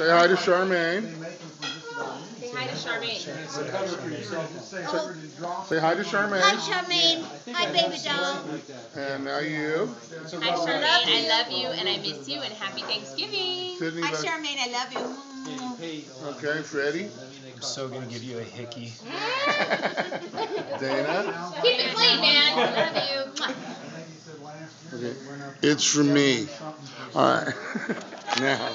Say hi to Charmaine. Say hi to Charmaine. Oh, Say hi to Charmaine. Hi, Charmaine. Hi, baby doll. And now you. Hi Charmaine, I love you and I miss you and happy Thanksgiving. Sydney. Hi, Charmaine. I love you. Okay, Freddie. I'm so gonna give you a hickey. Dana. Keep it clean, man. I love you. Okay. It's from me. All right. now.